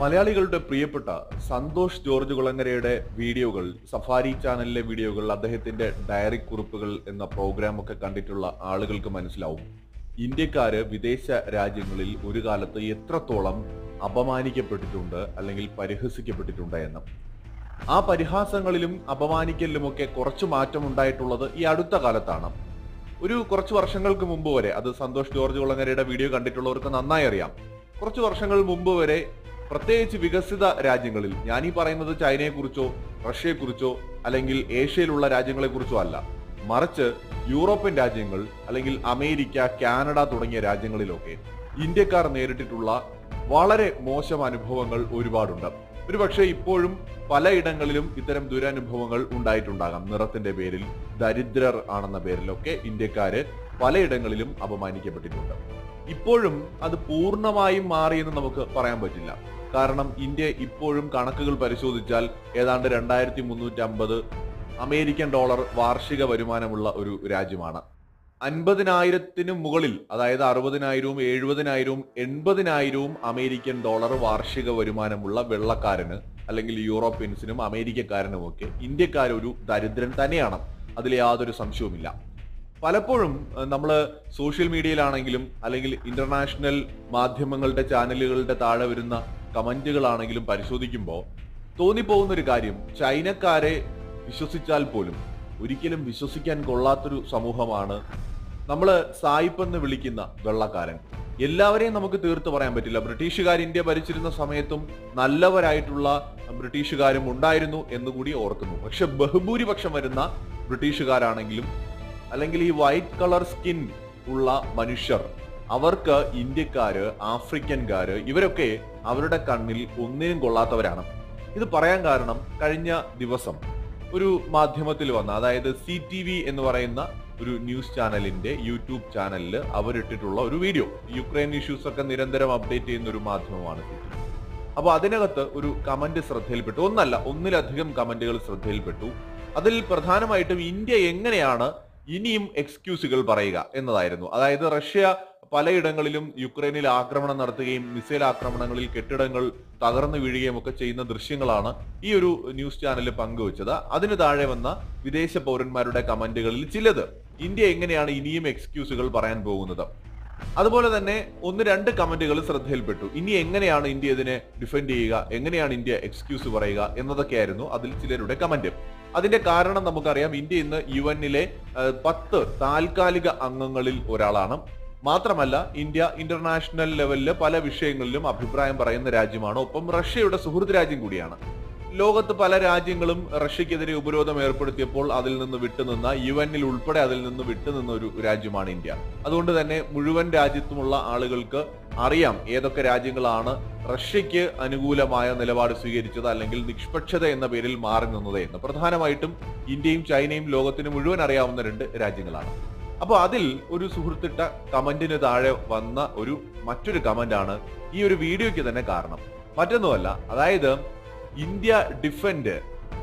മലയാളികളുടെ പ്രിയപ്പെട്ട സന്തോഷ് ജോർജ് കുളങ്ങരയുടെ വീഡിയോകൾ സഫാരി ചാനലിലെ വീഡിയോകൾ അദ്ദേഹത്തിന്റെ ഡയറി കുറിപ്പുകൾ എന്ന പ്രോഗ്രാം ഒക്കെ കണ്ടിട്ടുള്ള ആളുകൾക്ക് മനസ്സിലാവും. ഇന്ത്യക്കാര് വിദേശ രാജ്യങ്ങളിൽ ഒരു കാലത്ത് എത്രത്തോളം അപമാനിക്കപ്പെട്ടിട്ടുണ്ട് അല്ലെങ്കിൽ പരിഹസിക്കപ്പെട്ടിട്ടുണ്ട് എന്ന്. ആ പരിഹാസങ്ങളിലും അപമാനിക്കലിലുമൊക്കെ കുറച്ച് മാറ്റം ഉണ്ടായിട്ടുള്ളത് ഈ അടുത്ത കാലത്താണ്. ഒരു കുറച്ച് വർഷങ്ങൾക്ക് മുമ്പ് വരെ അത് സന്തോഷ് ജോർജ് കുളങ്ങരയുടെ വീഡിയോ കണ്ടിട്ടുള്ളവർക്ക് നന്നായി അറിയാം. കുറച്ച് വർഷങ്ങൾ മുമ്പ് വരെ പ്രത്യേകിച്ച് വികസിത രാജ്യങ്ങളിൽ ഞാൻ ഈ പറയുന്നത് ചൈനയെക്കുറിച്ചോ റഷ്യയെക്കുറിച്ചോ അല്ലെങ്കിൽ ഏഷ്യയിലുള്ള രാജ്യങ്ങളെക്കുറിച്ചോ അല്ല. മറിച്ച് യൂറോപ്യൻ രാജ്യങ്ങൾ അല്ലെങ്കിൽ അമേരിക്ക കാനഡ തുടങ്ങിയ രാജ്യങ്ങളിലൊക്കെ ഇന്ത്യക്കാർ നേരിട്ടിട്ടുള്ള വളരെ മോശം അനുഭവങ്ങൾ ഒരുപാടുണ്ട്. ഒരുപക്ഷെ ഇപ്പോഴും പലയിടങ്ങളിലും ഇത്തരം ദുരനുഭവങ്ങൾ ഉണ്ടായിട്ടുണ്ടാകാം. നിറത്തിന്റെ പേരിൽ ദരിദ്രർ ആണെന്ന പേരിലൊക്കെ ഇന്ത്യക്കാര് പലയിടങ്ങളിലും അപമാനിക്കപ്പെട്ടിട്ടുണ്ട്. ഇപ്പോഴും അത് പൂർണമായും മാറിയെന്ന് നമുക്ക് പറയാൻ പറ്റില്ല. കാരണം ഇന്ത്യ ഇപ്പോഴും കണക്കുകൾ പരിശോധിച്ചാൽ ഏതാണ്ട് രണ്ടായിരത്തി മുന്നൂറ്റി അമ്പത് അമേരിക്കൻ ഡോളർ വാർഷിക വരുമാനമുള്ള ഒരു രാജ്യമാണ്. അൻപതിനായിരത്തിനും മുകളിൽ അതായത് അറുപതിനായിരവും എഴുപതിനായിരവും എൺപതിനായിരവും അമേരിക്കൻ ഡോളർ വാർഷിക വരുമാനമുള്ള വെള്ളക്കാരന് അല്ലെങ്കിൽ യൂറോപ്യൻസിനും അമേരിക്കക്കാരനും ഒക്കെ ഇന്ത്യക്കാർ ഒരു ദരിദ്രൻ തന്നെയാണ്. അതിൽ യാതൊരു സംശയവുമില്ല. പലപ്പോഴും നമ്മൾ സോഷ്യൽ മീഡിയയിലാണെങ്കിലും അല്ലെങ്കിൽ ഇന്റർനാഷണൽ മാധ്യമങ്ങളുടെ ചാനലുകളുടെ താഴെ വരുന്ന കമന്റുകളാണെങ്കിലും പരിശോധിക്കുമ്പോൾ തോന്നിപ്പോകുന്ന ഒരു കാര്യം ചൈനക്കാരെ വിശ്വസിച്ചാൽ പോലും ഒരിക്കലും വിശ്വസിക്കാൻ കൊള്ളാത്തൊരു സമൂഹമാണ് നമ്മൾ സായിപ്പ് എന്ന് വിളിക്കുന്ന വെള്ളക്കാരൻ. എല്ലാവരെയും നമുക്ക് തീർത്ത് പറയാൻ പറ്റില്ല. ബ്രിട്ടീഷുകാർ ഇന്ത്യ ഭരിച്ചിരുന്ന സമയത്തും നല്ലവരായിട്ടുള്ള ബ്രിട്ടീഷുകാരും ഉണ്ടായിരുന്നു എന്ന് കൂടി ഓർക്കുന്നു. പക്ഷെ ബഹുഭൂരിപക്ഷം വരുന്ന ബ്രിട്ടീഷുകാരാണെങ്കിലും അല്ലെങ്കിൽ ഈ വൈറ്റ് കളർ സ്കിൻ ഉള്ള മനുഷ്യർ അവർക്ക് ഇന്ത്യക്കാര് ആഫ്രിക്കൻകാര് ഇവരൊക്കെ അവരുടെ കണ്ണിൽ ഒന്നിനും കൊള്ളാത്തവരാണ്. ഇത് പറയാൻ കാരണം കഴിഞ്ഞ ദിവസം ഒരു മാധ്യമത്തിൽ വന്ന അതായത് സി ടി വി എന്ന് പറയുന്ന ഒരു ന്യൂസ് ചാനലിന്റെ യൂട്യൂബ് ചാനലിൽ അവരിട്ടിട്ടുള്ള ഒരു വീഡിയോ. യുക്രൈൻ ഇഷ്യൂസ് ഒക്കെ നിരന്തരം അപ്ഡേറ്റ് ചെയ്യുന്ന ഒരു മാധ്യമമാണ് സി അപ്പൊ അതിനകത്ത് ഒരു കമന്റ് ശ്രദ്ധയിൽപ്പെട്ടു. ഒന്നല്ല ഒന്നിലധികം കമന്റുകൾ ശ്രദ്ധയിൽപ്പെട്ടു. അതിൽ പ്രധാനമായിട്ടും ഇന്ത്യ എങ്ങനെയാണ് ഇനിയും എക്സ്ക്യൂസുകൾ പറയുക എന്നതായിരുന്നു. അതായത് റഷ്യ പലയിടങ്ങളിലും യുക്രൈനിൽ ആക്രമണം നടത്തുകയും മിസൈൽ ആക്രമണങ്ങളിൽ കെട്ടിടങ്ങൾ തകർന്നു വീഴുകയും ഒക്കെ ചെയ്യുന്ന ദൃശ്യങ്ങളാണ് ഈ ഒരു ന്യൂസ് ചാനൽ പങ്കുവച്ചത്. അതിന് താഴെ വന്ന വിദേശ പൗരന്മാരുടെ കമന്റുകളിൽ ചിലത്. ഇന്ത്യ എങ്ങനെയാണ് ഇനിയും എക്സ്ക്യൂസുകൾ പറയാൻ പോകുന്നത്? അതുപോലെ തന്നെ ഒന്ന് രണ്ട് കമന്റുകൾ ശ്രദ്ധയിൽപ്പെട്ടു. ഇനി എങ്ങനെയാണ് ഇന്ത്യ ഇതിനെ ഡിഫെൻഡ് ചെയ്യുക? എങ്ങനെയാണ് ഇന്ത്യ എക്സ്ക്യൂസ് പറയുക എന്നതൊക്കെയായിരുന്നു അതിൽ ചിലരുടെ കമന്റ്. അതിന്റെ കാരണം നമുക്കറിയാം. ഇന്ത്യ ഇന്ന് യു എന്നിലെ പത്ത് താൽക്കാലിക അംഗങ്ങളിൽ ഒരാളാണ്. മാത്രമല്ല ഇന്ത്യ ഇന്റർനാഷണൽ ലെവലിൽ പല വിഷയങ്ങളിലും അഭിപ്രായം പറയുന്ന രാജ്യമാണ്. ഒപ്പം റഷ്യയുടെ സുഹൃത്ത് രാജ്യം കൂടിയാണ്. ലോകത്ത് പല രാജ്യങ്ങളും റഷ്യക്കെതിരെ ഉപരോധം ഏർപ്പെടുത്തിയപ്പോൾ അതിൽ നിന്ന് വിട്ടുനിന്ന യു എന്നിൽ ഉൾപ്പെടെ അതിൽ നിന്ന് വിട്ടുനിന്ന ഒരു രാജ്യമാണ് ഇന്ത്യ. അതുകൊണ്ട് തന്നെ മുഴുവൻ രാജ്യത്തുമുള്ള ആളുകൾക്ക് അറിയാം ഏതൊക്കെ രാജ്യങ്ങളാണ് റഷ്യക്ക് അനുകൂലമായ നിലപാട് സ്വീകരിച്ചത് അല്ലെങ്കിൽ നിഷ്പക്ഷത എന്ന പേരിൽ മാറി നിന്നത് എന്ന്. പ്രധാനമായിട്ടും ഇന്ത്യയും ചൈനയും ലോകത്തിന് മുഴുവൻ അറിയാവുന്ന രണ്ട് രാജ്യങ്ങളാണ്. അപ്പൊ അതിൽ ഒരു സുഹൃത്തിട്ട കമന്റിന് താഴെ വന്ന ഒരു മറ്റൊരു കമന്റാണ് ഈ ഒരു വീഡിയോയ്ക്ക് തന്നെ കാരണം. മറ്റൊന്നുമല്ല അതായത് ഇന്ത്യ ഡിഫൻഡ്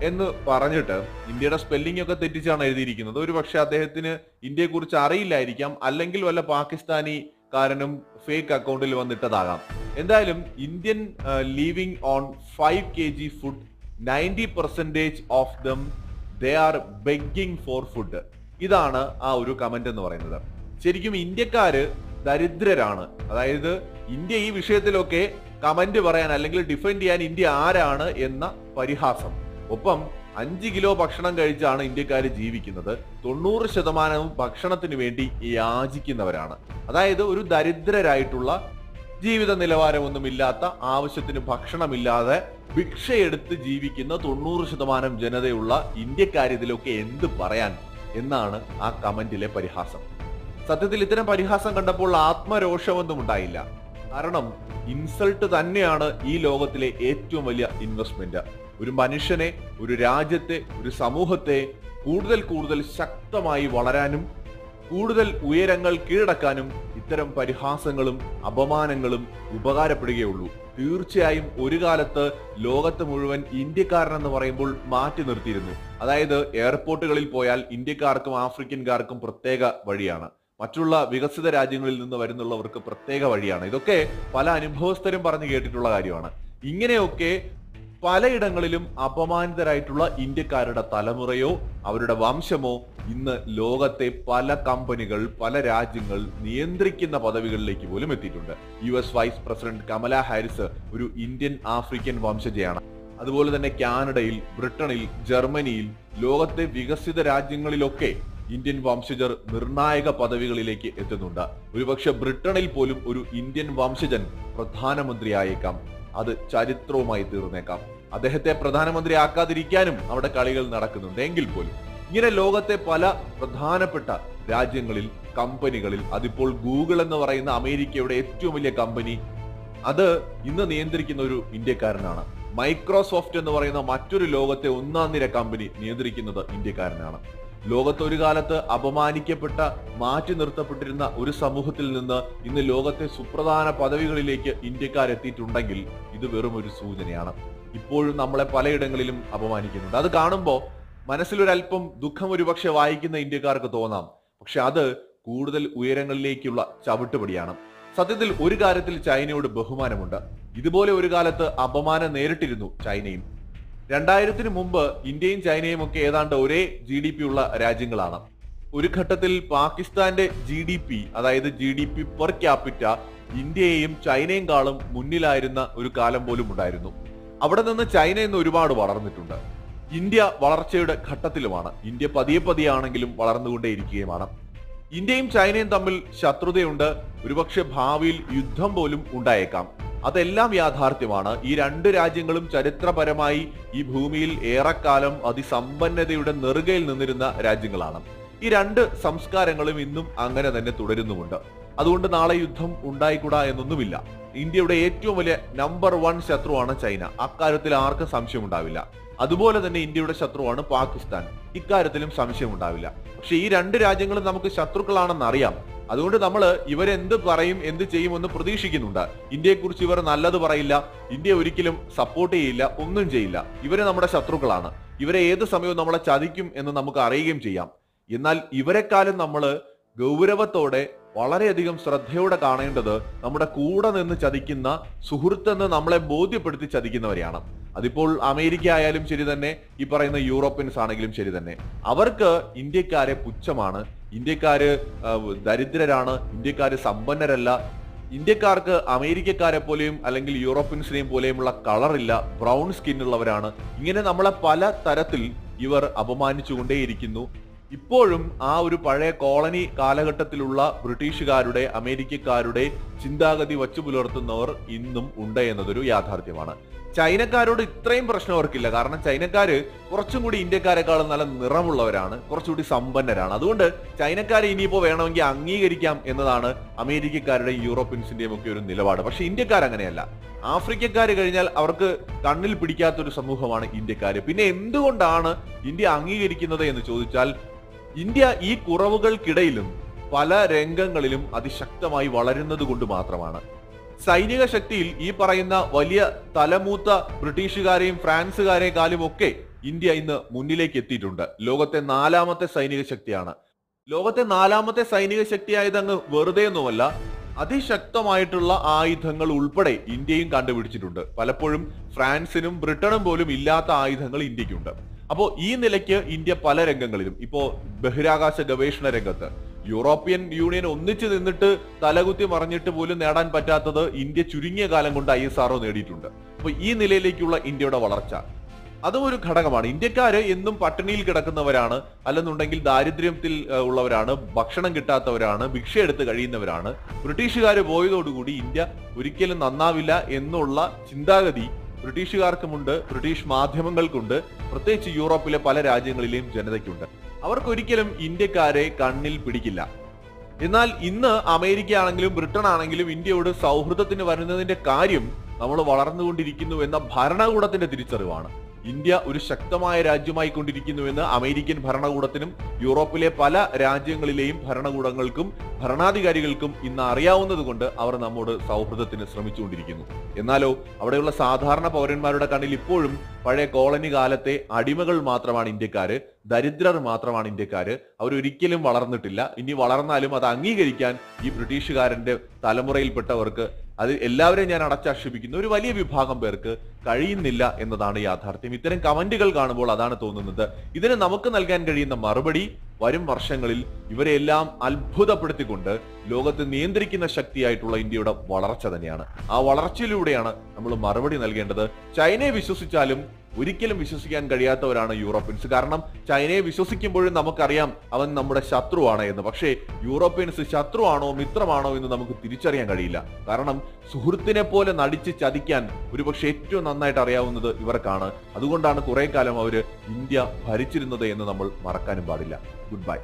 എന്ന് പറഞ്ഞിട്ട് ഇന്ത്യയുടെ സ്പെല്ലിംഗ് ഒക്കെ തെറ്റിച്ചാണ് എഴുതിയിരിക്കുന്നത്. ഒരു പക്ഷെ അദ്ദേഹത്തിന് ഇന്ത്യയെക്കുറിച്ച് അറിയില്ലായിരിക്കാം അല്ലെങ്കിൽ വല്ല പാകിസ്ഥാനി കാരനും ഫേക്ക് അക്കൗണ്ടിൽ വന്നിട്ടതാകാം. എന്തായാലും Indian living on five K G food ninety percentage of them they are begging for food ഇതാണ് ആ ഒരു കമന്റ് എന്ന് പറയുന്നത്. ശരിക്കും ഇന്ത്യക്കാര് ദരിദ്രരാണ്. അതായത് ഇന്ത്യ ഈ വിഷയത്തിലൊക്കെ കമന്റ് പറയാൻ അല്ലെങ്കിൽ ഡിഫെൻഡ് ചെയ്യാൻ ഇന്ത്യ ആരാണ് എന്ന പരിഹാസം. ഒപ്പം അഞ്ച് കിലോ ഭക്ഷണം കഴിച്ചാണ് ഇന്ത്യക്കാർ ജീവിക്കുന്നത്. തൊണ്ണൂറ് ശതമാനവും ഭക്ഷണത്തിന് വേണ്ടി യാചിക്കുന്നവരാണ്. അതായത് ഒരു ദരിദ്രരായിട്ടുള്ള ജീവിത നിലവാരമൊന്നുമില്ലാത്ത ആവശ്യത്തിന് ഭക്ഷണമില്ലാതെ ഭിക്ഷയെടുത്ത് ജീവിക്കുന്ന തൊണ്ണൂറ് ശതമാനം ജനതയുള്ള ഇന്ത്യക്കാരിതിലൊക്കെ എന്ത് പറയാൻ എന്നാണ് ആ കമന്റിലെ പരിഹാസം. സത്യത്തിൽ ഇത്തരം പരിഹാസം കണ്ടപ്പോൾ ആത്മരോഷമൊന്നും ഉണ്ടായില്ല കാരണം ഇൻസൾട്ട് തന്നെയാണ് ഈ ലോകത്തിലെ ഏറ്റവും വലിയ ഇൻവെസ്റ്റ്മെന്റ് ഒരു മനുഷ്യനെ ഒരു രാജ്യത്തെ ഒരു സമൂഹത്തെ കൂടുതൽ കൂടുതൽ ശക്തമായി വളരാനും കൂടുതൽ ഉയരങ്ങൾ കീഴടക്കാനും ഇത്തരം പരിഹാസങ്ങളും അപമാനങ്ങളും ഉപകാരപ്പെടുകയുള്ളൂ. തീർച്ചയായും ഒരു കാലത്ത് ലോകത്ത് മുഴുവൻ ഇന്ത്യക്കാരനെന്ന് പറയുമ്പോൾ മാറ്റി നിർത്തിയിരുന്നു. അതായത് എയർപോർട്ടുകളിൽ പോയാൽ ഇന്ത്യക്കാർക്കും ആഫ്രിക്കൻകാർക്കും പ്രത്യേക വഴിയാണ്. മറ്റുള്ള വികസിത രാജ്യങ്ങളിൽ നിന്ന് വരുന്നുള്ളവർക്ക് പ്രത്യേക വഴിയാണ്. ഇതൊക്കെ പല അനുഭവസ്ഥരും പറഞ്ഞു കേട്ടിട്ടുള്ള കാര്യമാണ്. ഇങ്ങനെയൊക്കെ പലയിടങ്ങളിലും അപമാനിതരായിട്ടുള്ള ഇന്ത്യക്കാരുടെ തലമുറയോ അവരുടെ വംശമോ ഇന്ന് ലോകത്തെ പല കമ്പനികൾ പല രാജ്യങ്ങൾ നിയന്ത്രിക്കുന്ന പദവികളിലേക്ക് പോലും എത്തിയിട്ടുണ്ട്. U S vice president Kamala Harris ഒരു ഇന്ത്യൻ ആഫ്രിക്കൻ വംശജയാണ്. അതുപോലെ തന്നെ കാനഡയിൽ ബ്രിട്ടനിൽ ജർമ്മനിയിൽ ലോകത്തെ വികസിത രാജ്യങ്ങളിലൊക്കെ ഇന്ത്യൻ വംശജർ നിർണായക പദവികളിലേക്ക് എത്തുന്നുണ്ട്. ഒരുപക്ഷെ ബ്രിട്ടനിൽ പോലും ഒരു ഇന്ത്യൻ വംശജൻ പ്രധാനമന്ത്രിയായേക്കാം. അത് ചരിത്രവുമായി തീർന്നേക്കാം. അദ്ദേഹത്തെ പ്രധാനമന്ത്രി ആക്കാതിരിക്കാനും അവിടെ കളികൾ നടക്കുന്നുണ്ട്. എങ്കിൽ പോലും ഇങ്ങനെ ലോകത്തെ പല പ്രധാനപ്പെട്ട രാജ്യങ്ങളിൽ കമ്പനികളിൽ അതിപ്പോൾ ഗൂഗിൾ എന്ന് പറയുന്ന അമേരിക്കയുടെ ഏറ്റവും വലിയ കമ്പനി അത് ഇന്ന് നിയന്ത്രിക്കുന്ന ഒരു ഇന്ത്യക്കാരനാണ്. മൈക്രോസോഫ്റ്റ് എന്ന് പറയുന്ന മറ്റൊരു ലോകത്തെ ഒന്നാം നിര കമ്പനി നിയന്ത്രിക്കുന്നത് ഇന്ത്യക്കാരനാണ്. ലോകത്ത് ഒരു കാലത്ത് അപമാനിക്കപ്പെട്ട മാറ്റി നിർത്തപ്പെട്ടിരുന്ന ഒരു സമൂഹത്തിൽ നിന്ന് ഇന്ന് ലോകത്തെ സുപ്രധാന പദവികളിലേക്ക് ഇന്ത്യക്കാരെത്തിയിട്ടുണ്ടെങ്കിൽ ഇത് വെറും ഒരു സൂചനയാണ്. ഇപ്പോഴും നമ്മളെ പലയിടങ്ങളിലും അപമാനിക്കുന്നുണ്ട്. അത് കാണുമ്പോൾ മനസ്സിലൊരല്പം ദുഃഖം ഒരുപക്ഷെ വായിക്കുന്ന ഇന്ത്യക്കാർക്ക് തോന്നാം. പക്ഷെ അത് കൂടുതൽ ഉയരങ്ങളിലേക്കുള്ള ചവിട്ടുപടിയാണ്. സത്യത്തിൽ ഒരു കാര്യത്തിൽ ചൈനയോട് ബഹുമാനമുണ്ട്. ഇതുപോലെ ഒരു കാലത്ത് അപമാനം നേരിട്ടിരുന്നു ചൈനയും രണ്ടായിരത്തിന് മുമ്പ് ഇന്ത്യയും ചൈനയും ഒക്കെ ഏതാണ്ട് ഒരേ ജി ഡി പി ഉള്ള രാജ്യങ്ങളാണ്. ഒരു ഘട്ടത്തിൽ പാകിസ്ഥാന്റെ ജി ഡി പി അതായത് G D P per capita ഇന്ത്യയെയും ചൈനയും കാളും മുന്നിലായിരുന്ന ഒരു കാലം പോലും ഉണ്ടായിരുന്നു. അവിടെ നിന്ന് ചൈന ഇന്ന് ഒരുപാട് വളർന്നിട്ടുണ്ട്. ഇന്ത്യ വളർച്ചയുടെ ഘട്ടത്തിലുമാണ്. ഇന്ത്യ പതിയെ പതിയാണെങ്കിലും വളർന്നുകൊണ്ടേയിരിക്കുകയുമാണ് ഇന്ത്യയും ചൈനയും തമ്മിൽ ശത്രുതയുണ്ട്. ഒരുപക്ഷെ ഭാവിയിൽ യുദ്ധം പോലും ഉണ്ടായേക്കാം. അതെല്ലാം യാഥാർത്ഥ്യമാണ്. ഈ രണ്ട് രാജ്യങ്ങളും ചരിത്രപരമായി ഈ ഭൂമിയിൽ ഏറെക്കാലം അതിസമ്പന്നതയുടെ നെറുകയിൽ നിന്നിരുന്ന രാജ്യങ്ങളാണ്. ഈ രണ്ട് സംസ്കാരങ്ങളും ഇന്നും അങ്ങനെ തന്നെ തുടരുന്നുമുണ്ട്. അതുകൊണ്ട് നാളെ യുദ്ധം ഉണ്ടായിക്കൂടാ എന്നൊന്നുമില്ല. ഇന്ത്യയുടെ ഏറ്റവും വലിയ നമ്പർ വൺ ശത്രുവാണ് ചൈന. അക്കാര്യത്തിൽ ആർക്കും സംശയം ഉണ്ടാവില്ല അതുപോലെ തന്നെ ഇന്ത്യയുടെ ശത്രുവാണ് പാകിസ്ഥാൻ. ഇക്കാര്യത്തിലും സംശയം ഉണ്ടാവില്ല പക്ഷെ ഈ രണ്ട് രാജ്യങ്ങളും നമുക്ക് ശത്രുക്കളാണെന്ന് അറിയാം. അതുകൊണ്ട് നമ്മൾ ഇവരെന്ത് പറയും എന്ത് ചെയ്യുമെന്ന് പ്രതീക്ഷിക്കുന്നുണ്ട്. ഇന്ത്യയെക്കുറിച്ച് ഇവർ നല്ലത് പറയില്ല. ഇന്ത്യ ഒരിക്കലും സപ്പോർട്ട് ചെയ്യില്ല ഒന്നും ചെയ്യില്ല. ഇവരെ നമ്മുടെ ശത്രുക്കളാണ്. ഇവരെ ഏത് സമയവും നമ്മളെ ചതിക്കും എന്ന് നമുക്ക് അറിയുകയും ചെയ്യാം. എന്നാൽ ഇവരെക്കാലം നമ്മൾ ഗൗരവത്തോടെ വളരെയധികം ശ്രദ്ധയോടെ കാണേണ്ടത് നമ്മുടെ കൂടെ നിന്ന് ചതിക്കുന്ന സുഹൃത്തെന്ന് നമ്മളെ ബോധ്യപ്പെടുത്തി ചതിക്കുന്നവരെയാണ്. അതിപ്പോൾ അമേരിക്ക ആയാലും ശരി തന്നെ ഈ പറയുന്ന യൂറോപ്യൻസ് ആണെങ്കിലും ശരി തന്നെ. അവർക്ക് ഇന്ത്യക്കാരെ പുച്ഛമാണ്. ഇന്ത്യക്കാര് ദരിദ്രരാണ്. ഇന്ത്യക്കാര് സമ്പന്നരല്ല. ഇന്ത്യക്കാർക്ക് അമേരിക്കക്കാരെ പോലെയും അല്ലെങ്കിൽ യൂറോപ്യൻസിനെയും പോലെയുമുള്ള കളറില്ല ബ്രൗൺ സ്കിന്നുള്ളവരാണ്. ഇങ്ങനെ നമ്മളെ പല തരത്തിൽ ഇവർ അപമാനിച്ചുകൊണ്ടേയിരിക്കുന്നു. ഇപ്പോഴും ആ ഒരു പഴയ കോളനി കാലഘട്ടത്തിലുള്ള ബ്രിട്ടീഷുകാരുടെ അമേരിക്കക്കാരുടെ ചിന്താഗതി വച്ചു പുലർത്തുന്നവർ ഇന്നും ഉണ്ട് എന്നതൊരു യാഥാർത്ഥ്യമാണ്. ചൈനക്കാരോട് ഇത്രയും പ്രശ്നം അവർക്കില്ല. കാരണം ചൈനക്കാര് കുറച്ചും കൂടി ഇന്ത്യക്കാരെക്കാളും നല്ല നിറമുള്ളവരാണ് കുറച്ചുകൂടി സമ്പന്നരാണ്. അതുകൊണ്ട് ചൈനക്കാരെ ഇനിയിപ്പോ വേണമെങ്കിൽ അംഗീകരിക്കാം എന്നതാണ് അമേരിക്കക്കാരുടെയും യൂറോപ്യൻസിന്റെയും ഒക്കെ ഒരു നിലപാട്. പക്ഷെ ഇന്ത്യക്കാർ അങ്ങനെയല്ല ആഫ്രിക്കക്കാർ കഴിഞ്ഞാൽ അവർക്ക് കണ്ണിൽ പിടിക്കാത്തൊരു സമൂഹമാണ് ഇന്ത്യക്കാർ പിന്നെ എന്തുകൊണ്ടാണ് ഇന്ത്യ അംഗീകരിക്കുന്നത് എന്ന് ചോദിച്ചാൽ ഇന്ത്യ ഈ കുറവുകൾക്കിടയിലും പല രംഗങ്ങളിലും അതിശക്തമായി വളരുന്നത് കൊണ്ട് മാത്രമാണ്. സൈനിക ശക്തിയിൽ ഈ പറയുന്ന വലിയ തലമൂത്ത ബ്രിട്ടീഷുകാരെയും ഫ്രാൻസുകാരെക്കാളും ഒക്കെ ഇന്ത്യ ഇന്ന് മുന്നിലേക്ക് എത്തിയിട്ടുണ്ട്. ലോകത്തെ നാലാമത്തെ സൈനിക ശക്തിയാണ്. ലോകത്തെ നാലാമത്തെ സൈനിക ശക്തിയായത് അങ്ങ് വെറുതെ ഒന്നുമല്ല അതിശക്തമായിട്ടുള്ള ആയുധങ്ങൾ ഉൾപ്പെടെ ഇന്ത്യയും കണ്ടുപിടിച്ചിട്ടുണ്ട്. പലപ്പോഴും ഫ്രാൻസിനും ബ്രിട്ടനും പോലും ഇല്ലാത്ത ആയുധങ്ങൾ ഇന്ത്യക്കുണ്ട്. അപ്പോ ഈ നിലയ്ക്ക് ഇന്ത്യ പല രംഗങ്ങളിലും ഇപ്പോ ബഹിരാകാശ ഗവേഷണ രംഗത്ത് യൂറോപ്യൻ യൂണിയൻ ഒന്നിച്ചു നിന്നിട്ട് തലകുത്തി മറിഞ്ഞിട്ട് പോലും നേടാൻ പറ്റാത്തത് ഇന്ത്യ ചുരുങ്ങിയ കാലം കൊണ്ട് ഐ എസ് ആർഒ നേടിയിട്ടുണ്ട്. അപ്പോൾ ഈ നിലയിലേക്കുള്ള ഇന്ത്യയുടെ വളർച്ച അതും ഒരു ഘടകമാണ്. ഇന്ത്യക്കാര് എന്നും പട്ടിണിയിൽ കിടക്കുന്നവരാണ് അല്ലെന്നുണ്ടെങ്കിൽ ദാരിദ്ര്യത്തിൽ ഉള്ളവരാണ് ഭക്ഷണം കിട്ടാത്തവരാണ് ഭിക്ഷ എടുത്ത് കഴിയുന്നവരാണ്. ബ്രിട്ടീഷുകാർ പോയതോടുകൂടി ഇന്ത്യ ഒരിക്കലും നന്നാവില്ല എന്നുള്ള ചിന്താഗതി ബ്രിട്ടീഷുകാർക്കുമുണ്ട് ബ്രിട്ടീഷ് മാധ്യമങ്ങൾക്കുണ്ട്. പ്രത്യേകിച്ച് യൂറോപ്പിലെ പല രാജ്യങ്ങളിലെയും ജനതയ്ക്കുണ്ട്. അവർക്കൊരിക്കലും ഇന്ത്യക്കാരെ കണ്ണിൽ പിടിക്കില്ല. എന്നാൽ ഇന്ന് അമേരിക്ക ആണെങ്കിലും ബ്രിട്ടൻ ആണെങ്കിലും ഇന്ത്യയോട് സൗഹൃദത്തിന് വരുന്നതിന്റെ കാര്യം നമ്മൾ വളർന്നുകൊണ്ടിരിക്കുന്നു എന്ന ഭരണകൂടത്തിന്റെ തിരിച്ചറിവാണ്. ഇന്ത്യ ഒരു ശക്തമായ രാജ്യമായി കൊണ്ടിരിക്കുന്നുവെന്ന് അമേരിക്കൻ ഭരണകൂടത്തിനും യൂറോപ്പിലെ പല രാജ്യങ്ങളിലെയും ഭരണകൂടങ്ങൾക്കും ഭരണാധികാരികൾക്കും ഇന്ന് അറിയാവുന്നതുകൊണ്ട് അവർ നമ്മോട് സൗഹൃദത്തിന് ശ്രമിച്ചുകൊണ്ടിരിക്കുന്നു. എന്നാലോ അവിടെയുള്ള സാധാരണ പൗരന്മാരുടെ കണ്ണിൽ ഇപ്പോഴും പഴയ കോളനി കാലത്തെ അടിമകൾ മാത്രമാണ് ഇന്ത്യക്കാര് ദരിദ്രർ മാത്രമാണ് ഇന്ത്യക്കാര്. അവരൊരിക്കലും വളർന്നിട്ടില്ല. ഇനി വളർന്നാലും അത് അംഗീകരിക്കാൻ ഈ ബ്രിട്ടീഷുകാരന്റെ തലമുറയിൽപ്പെട്ടവർക്ക് അത് എല്ലാവരെയും ഞാൻ അടച്ചാക്ഷേപിക്കുന്ന. ഒരു വലിയ വിഭാഗം പേർക്ക് കഴിയുന്നില്ല എന്നതാണ് യാഥാർത്ഥ്യം. ഇത്തരം കമന്റുകൾ കാണുമ്പോൾ അതാണ് തോന്നുന്നത്. ഇതിന് നമുക്ക് നൽകാൻ കഴിയുന്ന മറുപടി വരും വർഷങ്ങളിൽ ഇവരെല്ലാം അത്ഭുതപ്പെടുത്തിക്കൊണ്ട് ലോകത്ത് നിയന്ത്രിക്കുന്ന ശക്തിയായിട്ടുള്ള ഇന്ത്യയുടെ വളർച്ച തന്നെയാണ്. ആ വളർച്ചയിലൂടെയാണ് നമ്മൾ മറുപടി നൽകേണ്ടത്. ചൈനയെ വിശ്വസിച്ചാലും ഒരിക്കലും വിശ്വസിക്കാൻ കഴിയാത്തവരാണ് യൂറോപ്യൻസ്. കാരണം ചൈനയെ വിശ്വസിക്കുമ്പോഴും നമുക്കറിയാം അവൻ നമ്മുടെ ശത്രുവാണ് എന്ന്. പക്ഷേ യൂറോപ്യൻസ് ശത്രുവാണോ മിത്രമാണോ എന്ന് നമുക്ക് തിരിച്ചറിയാൻ കഴിയില്ല. കാരണം സുഹൃത്തിനെ പോലെ നടിച്ച് ചതിക്കാൻ ഒരുപക്ഷെ ഏറ്റവും നന്നായിട്ട് അറിയാവുന്നത് ഇവർക്കാണ്. അതുകൊണ്ടാണ് കുറെ കാലം അവർ ഇന്ത്യ ഭരിച്ചിരുന്നത് എന്ന് നമ്മൾ മറക്കാനും പാടില്ല. Good bye